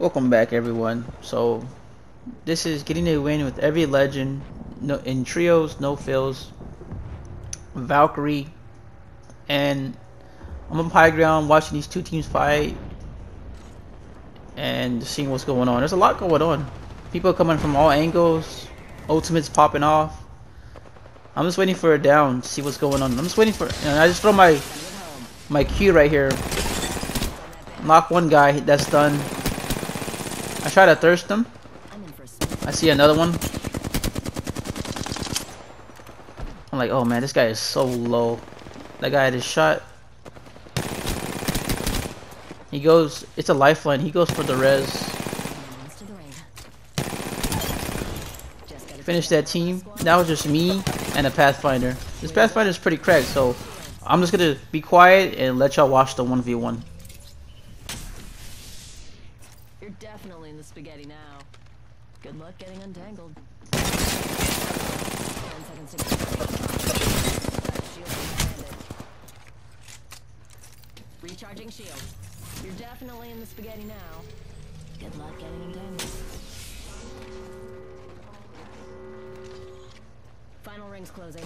Welcome back, everyone. So, this is getting a win with every legend, no in trios, no fills, Valkyrie, and I'm on high ground watching these two teams fight and seeing what's going on. There's a lot going on. People coming from all angles, ultimates popping off. I'm just waiting for a down, see what's going on. I'm just waiting for. And I just throw my my Q right here. Knock one guy, that's done. I try to thirst them. I see another one. I'm like, oh man, this guy is so low. That guy had his shot. He goes, it's a lifeline. He goes for the res. Finish that team. Now it's just me and a Pathfinder. This Pathfinder is pretty cracked, so I'm just gonna be quiet and let y'all watch the 1v1. You're definitely in the spaghetti now. Good luck getting untangled. Recharging shield. You're definitely in the spaghetti now. Good luck getting untangled. Final rings closing.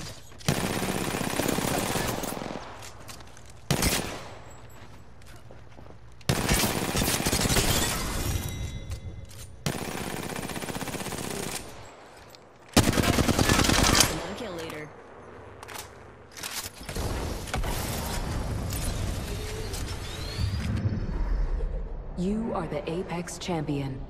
You are the Apex Champion.